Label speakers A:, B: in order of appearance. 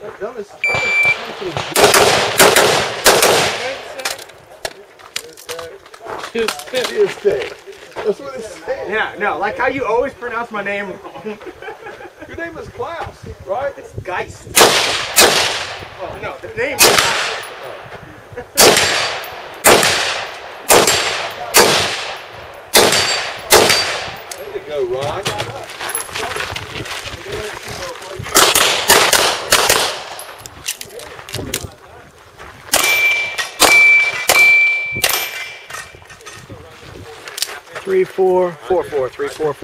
A: That was- that was- Tuesday. That's what it said.
B: Yeah, no, like how you always pronounce my name wrong.
A: Your name is Klaus, right?
B: It's Geist. Oh, no, the name is
A: There you go, Ron.
C: Three, four, four, four, three, four,